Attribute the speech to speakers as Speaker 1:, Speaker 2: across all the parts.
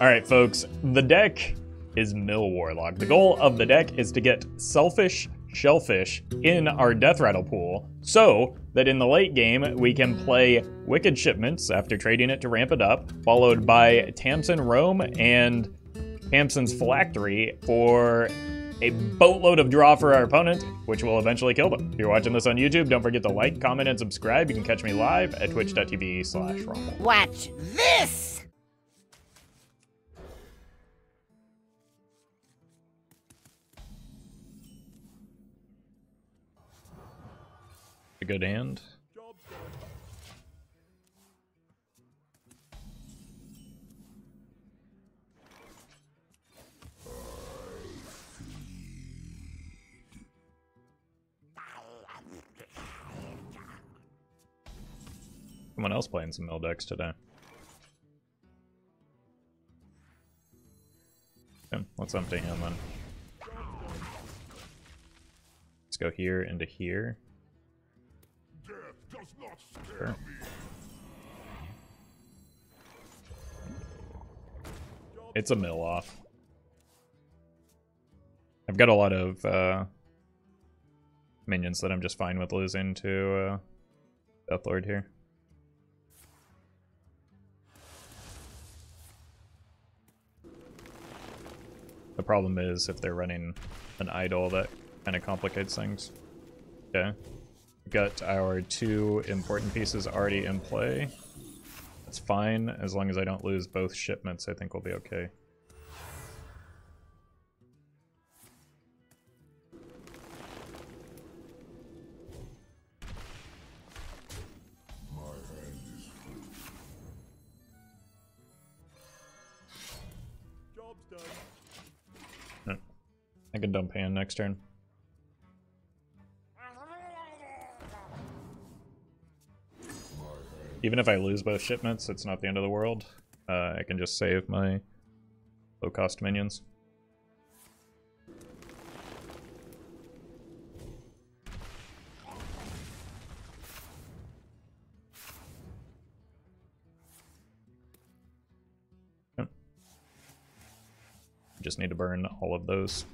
Speaker 1: Alright, folks, the deck is Mill Warlock. The goal of the deck is to get Selfish Shellfish in our Death Rattle pool so that in the late game we can play Wicked Shipments after trading it to ramp it up, followed by Tamsin Roame and Tamsin's Phylactery for a boatload of draw for our opponent, which will eventually kill them. If you're watching this on YouTube, don't forget to like, comment, and subscribe. You can catch me live at twitch.tv slash.
Speaker 2: Watch this!
Speaker 1: Good hand. Someone else playing some mill decks today. Okay, let's empty him then. Let's go here into here. Sure. It's a mill off. I've got a lot of uh, minions that I'm just fine with losing to uh, Deathlord here. The problem is if they're running an idol, that kind of complicates things. Okay. Got our two important pieces already in play. That's fine, as long as I don't lose both shipments, I think we'll be okay. Hmm. I can dump hand next turn. Even if I lose both shipments, it's not the end of the world. Uh, I can just save my low-cost minions. Just need to burn all of those.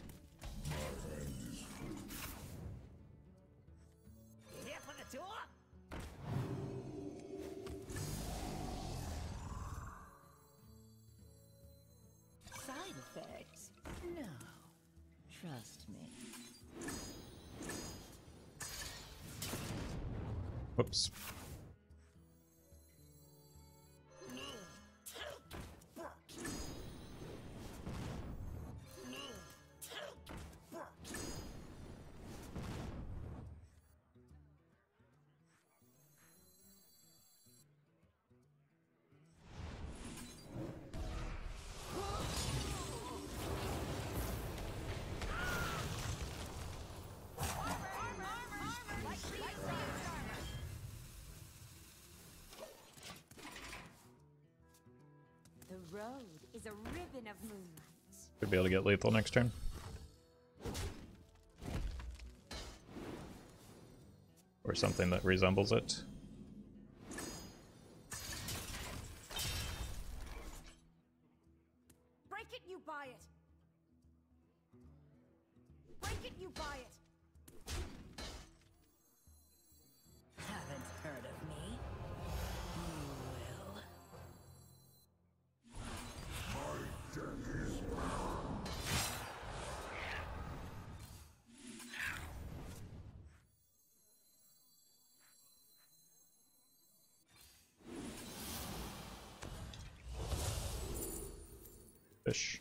Speaker 1: Should be able to get lethal next turn. Or something that resembles it. Fish.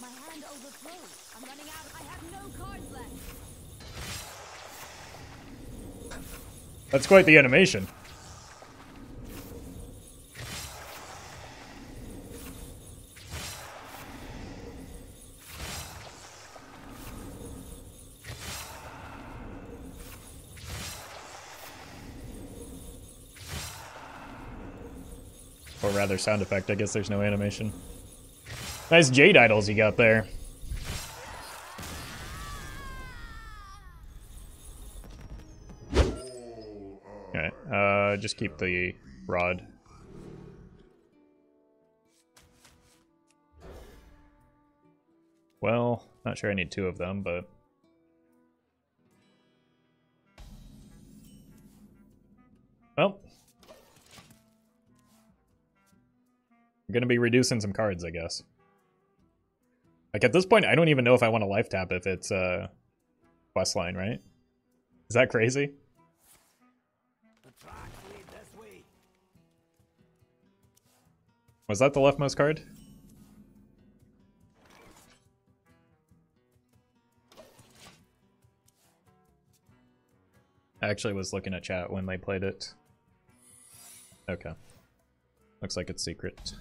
Speaker 2: My hand overflows. I'm running out.
Speaker 1: That's quite the animation. Or rather sound effect, I guess there's no animation. Nice jade idols you got there. Just keep the rod. Well, not sure I need two of them, but... Well. I'm gonna be reducing some cards, I guess. Like, at this point, I don't even know if I want to life tap if it's, uh, quest line, right? Is that crazy? Was that the leftmost card? I actually was looking at chat when they played it. Okay. Looks like it's secret.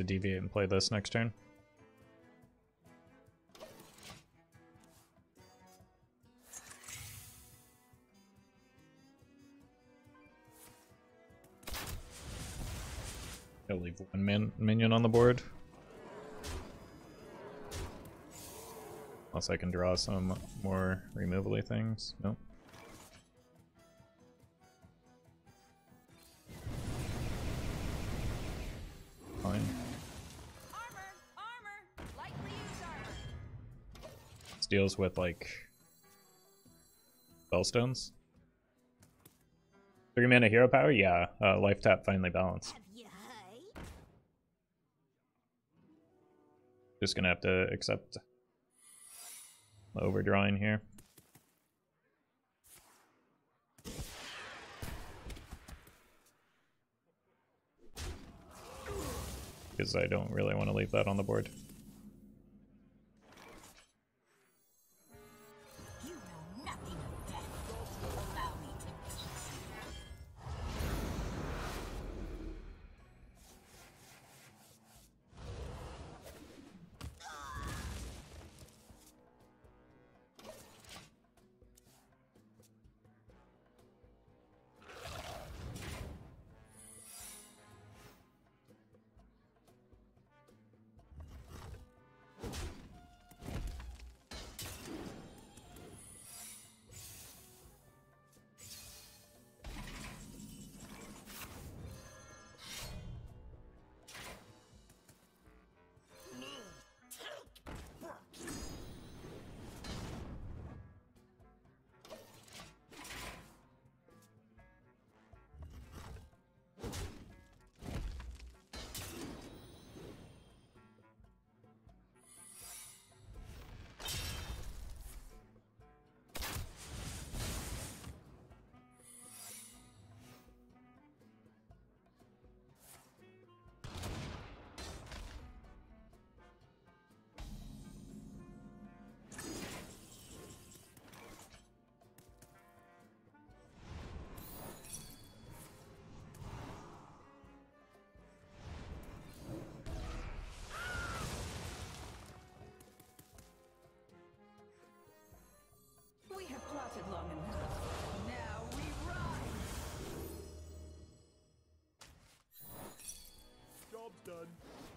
Speaker 1: To deviate and play this next turn. I'll leave one min minion on the board. Unless I can draw some more removally things. Nope. Deals with like spellstones. Three mana hero power? Yeah. Uh, life tap finally balanced. Just gonna have to accept overdrawing here. Because I don't really want to leave that on the board.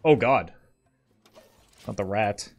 Speaker 1: Oh god. Not the rat.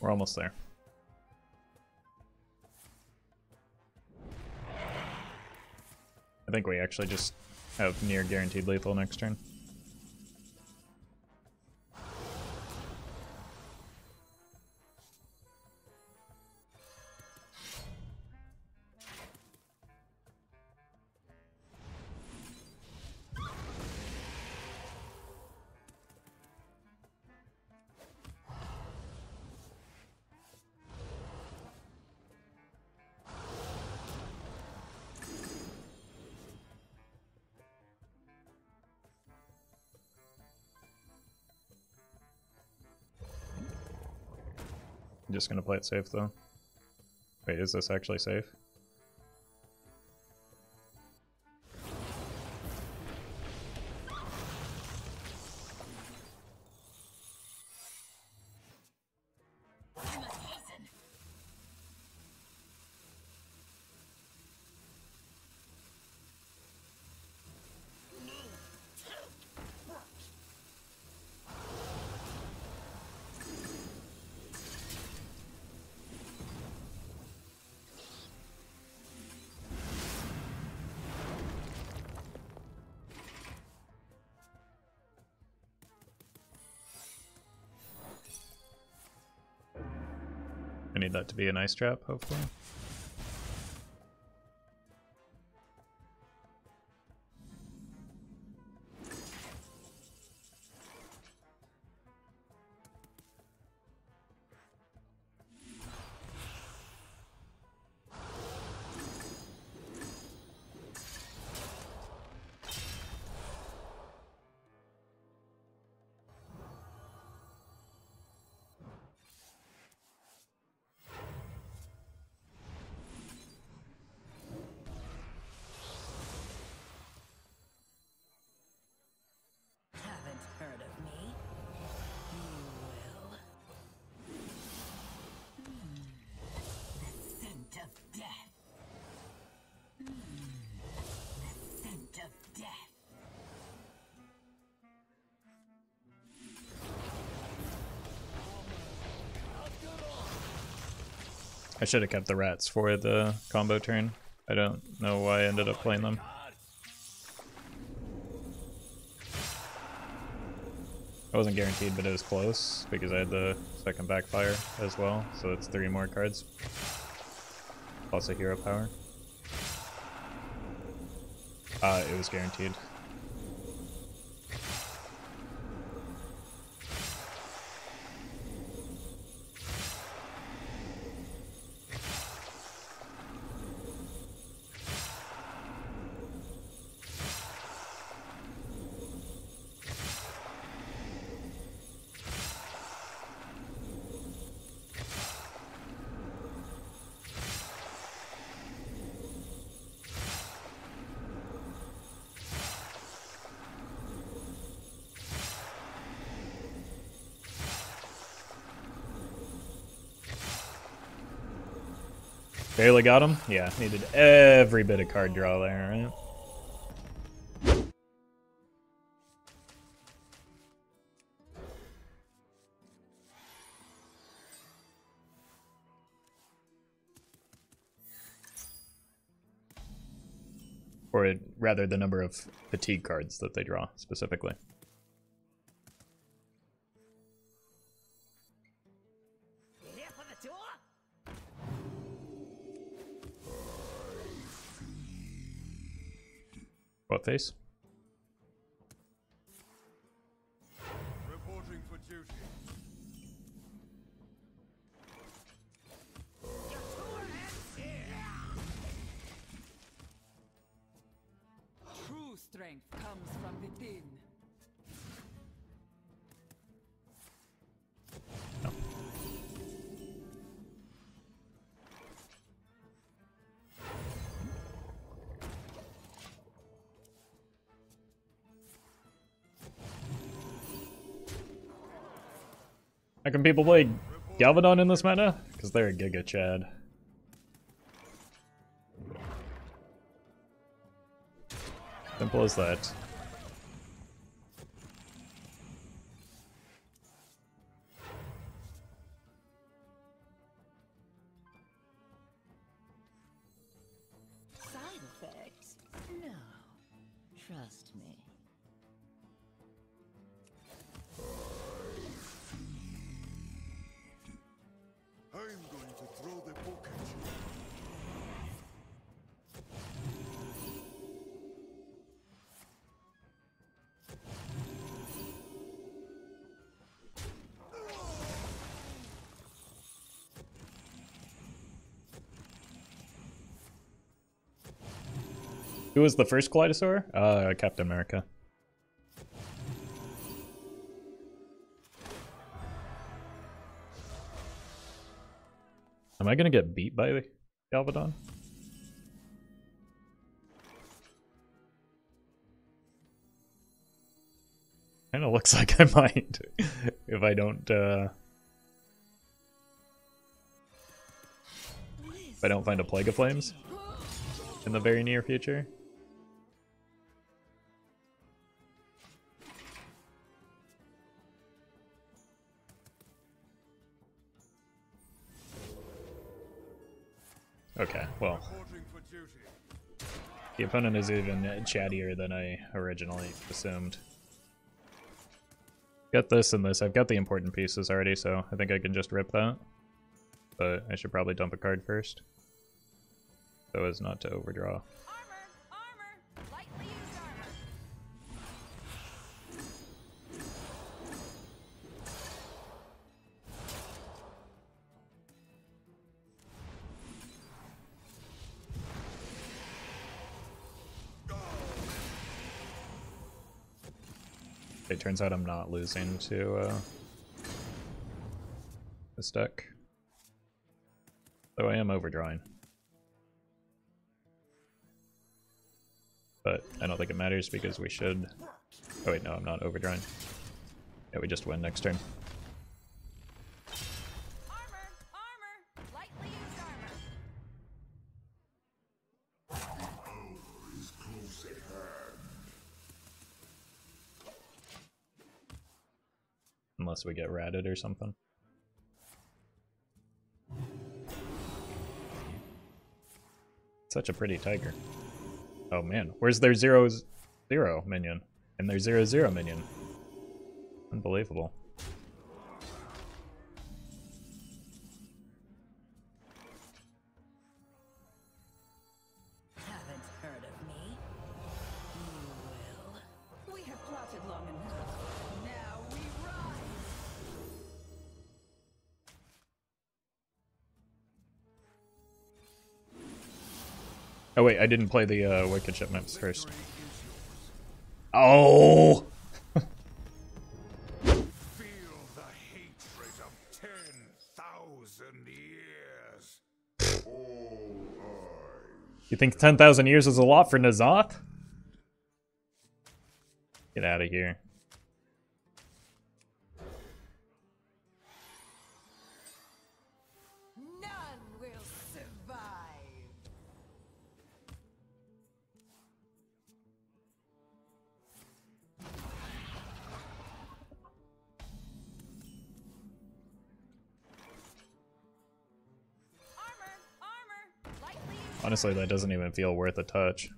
Speaker 1: We're almost there. I think we actually just have near guaranteed lethal next turn. I'm just gonna play it safe though. Wait, is this actually safe?
Speaker 2: I
Speaker 1: need that to be an ice trap, hopefully. I should have kept the rats for the combo turn. I don't know why I ended up playing them. I wasn't guaranteed, but it was close because I had the second backfire as well, so it's three more cards. Plus a hero power. Uh, it was guaranteed. Barely got him? Yeah, needed every bit of card draw there, right? Or rather, the number of fatigue cards that they draw specifically. What face? How can people play Galvadon in this meta? Because they're a Giga Chad. Simple as that. Who was the first Kaleidosaur? Uh, Captain America. Am I gonna get beat by the Galvadon? Kinda looks like I might. if I don't, uh... If I don't find a Plague of Flames in the very near future. Okay, well, the opponent is even chattier than I originally assumed. Got this and this. I've got the important pieces already, so I think I can just rip that. But I should probably dump a card first. So as not to overdraw. It turns out I'm not losing to uh, this deck. Though I am overdrawing. But I don't think it matters because we should... Oh wait, no, I'm not overdrawing. Yeah, we just win next turn. Unless we get ratted or something. Such a pretty tiger. Oh man, where's their zero zero minion? And their zero zero minion. Unbelievable. Wait, I didn't play the uh, Wicked Shipments first. Oh!
Speaker 3: Feel the hatred of 10,000 years.
Speaker 1: You think 10,000 years is a lot for Nazoth? Get out of here. Honestly, that doesn't even feel worth a touch.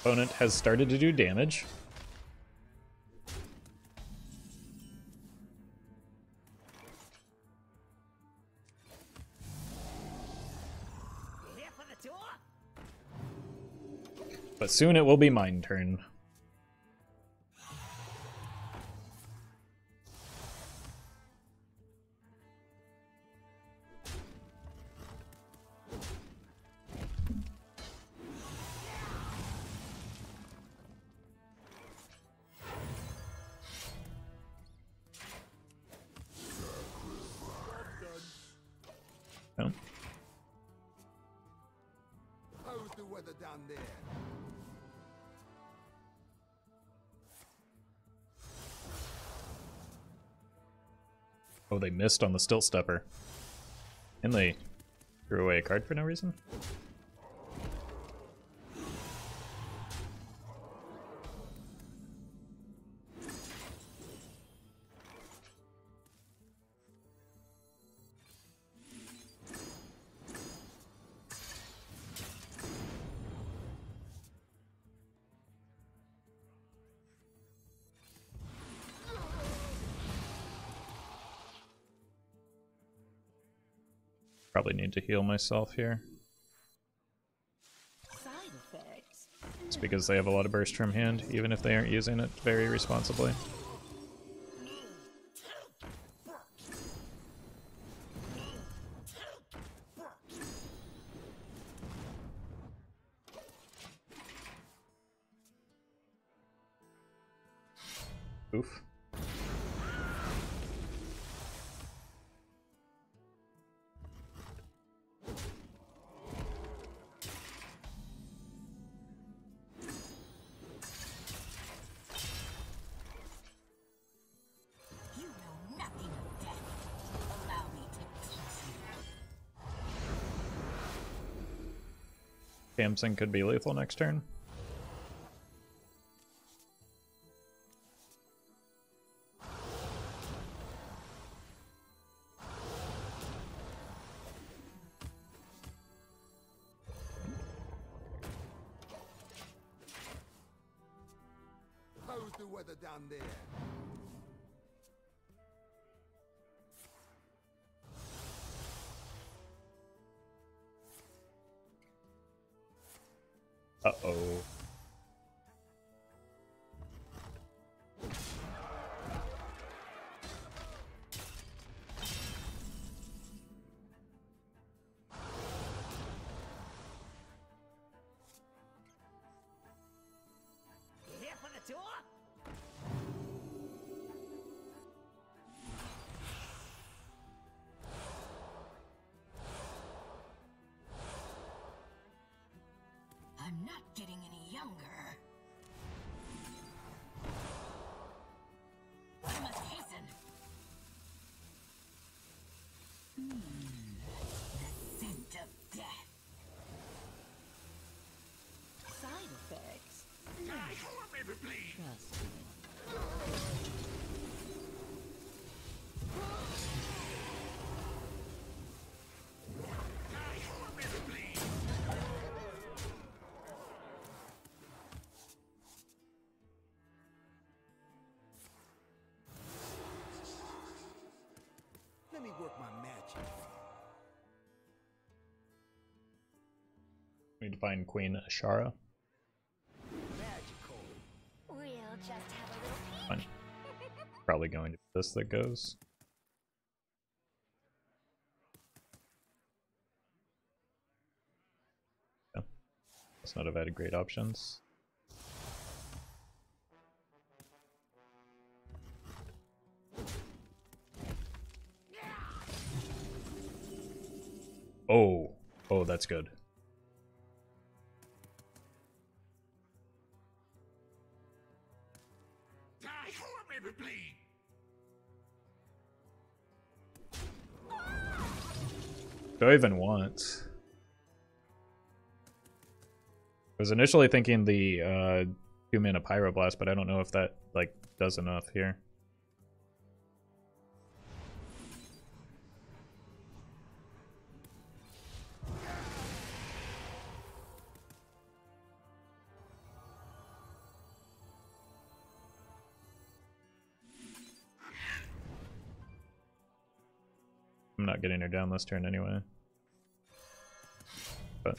Speaker 1: Opponent has started to do damage. But soon it will be mine turn. Missed on the stilt stepper. And they threw away a card for no reason? Heal myself here.
Speaker 4: Side.
Speaker 1: It's because they have a lot of burst from hand, even if they aren't using it very responsibly. Tamsin could be lethal next turn.
Speaker 2: Younger.
Speaker 3: Let me work my magic.
Speaker 1: Need to find Queen Azshara.
Speaker 3: Magical.
Speaker 2: We'll just have a little.
Speaker 1: Fine. Probably going to be this that goes. Yeah. Must not have had great options. Oh, oh, that's good. Do I even want? I was initially thinking the uh, two mana pyroblast, but I don't know if that like does enough here. Not getting her down this turn anyway. But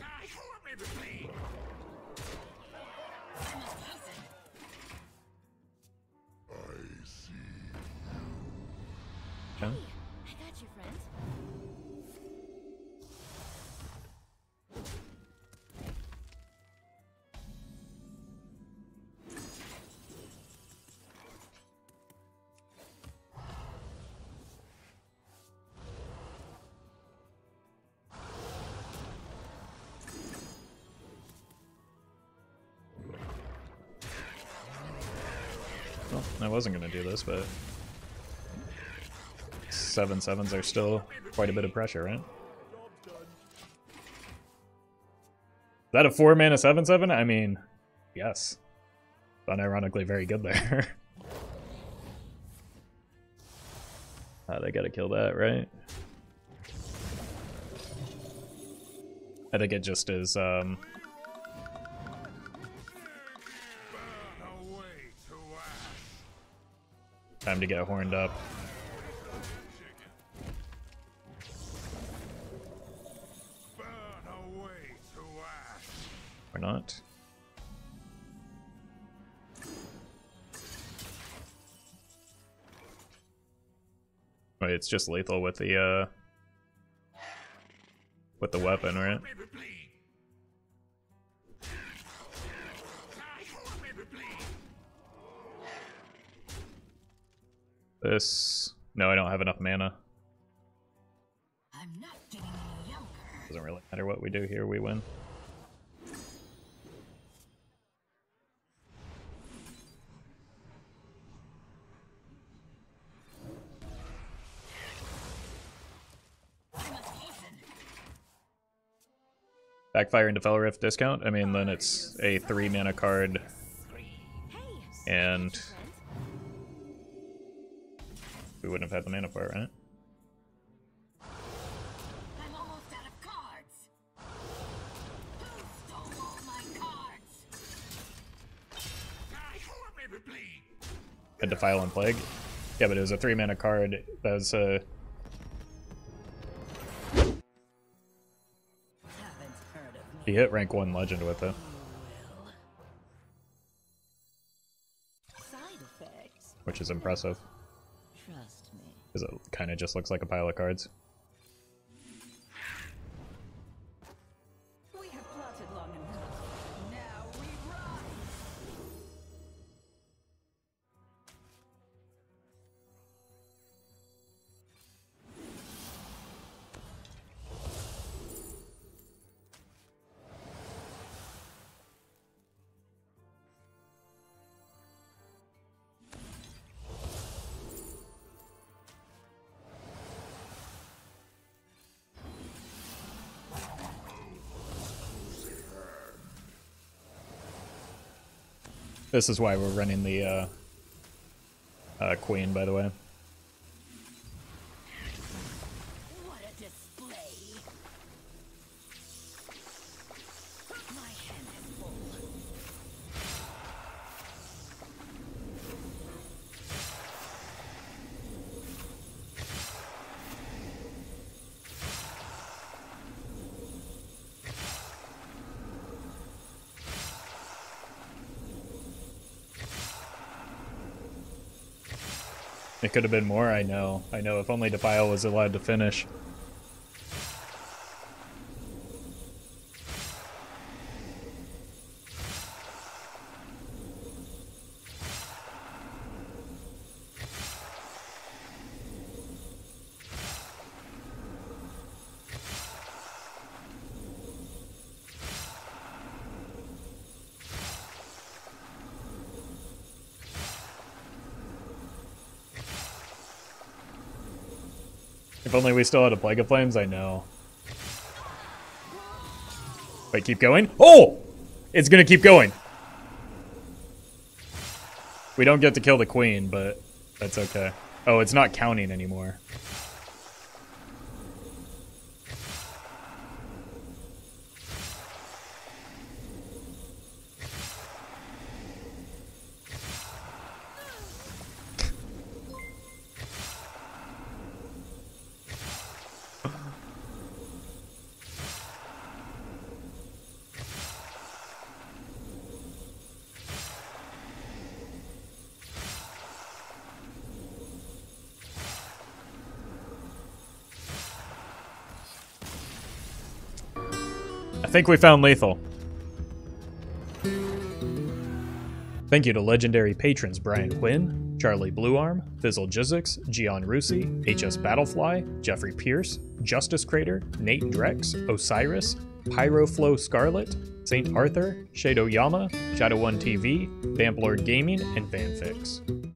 Speaker 1: Wasn't gonna do this, but seven sevens are still quite a bit of pressure, right? Is that a four mana seven seven? I mean, yes. Unironically very good there. uh, they gotta kill that, right? I think it just is um time to get horned up. Or not. Wait, it's just lethal with the uh with the weapon, right? This no, I don't have enough mana.
Speaker 2: I'm not getting any younger.
Speaker 1: Doesn't really matter what we do here, we win.
Speaker 2: I must hasten.
Speaker 1: Backfire into Fel Rift discount. I mean, then it's a three mana card, and we wouldn't have had the mana for it, right?
Speaker 2: I'm almost out of cards. Who stole all my cards?
Speaker 5: Die, who me be bleed.
Speaker 1: Had Defile and Plague. Yeah, but it was a three mana card. That was uh,
Speaker 2: Haven't heard of me.
Speaker 1: he hit rank one legend with it,
Speaker 2: Side effects.
Speaker 1: which is impressive
Speaker 2: Trust me.
Speaker 1: because it kind of just looks like a pile of cards. This is why we're running the uh, uh, Queen, by the way. It could have been more, I know. I know, if only Defile was allowed to finish. If only we still had a Plague of Flames, I know. Wait, keep going? Oh! It's gonna keep going. We don't get to kill the queen, but that's okay. Oh, it's not counting anymore. Think we found lethal. Thank you to legendary patrons Brian Quinn, Charlie Bluearm, Fizzle Jizzix, Gian Rusi, HS Battlefly, Jeffrey Pierce, Justice Crater, Nate Drex, Osiris, Pyroflow Scarlet, Saint Arthur, Shado Yama, Shadow One TV, Vamplord Gaming, and Fanfix.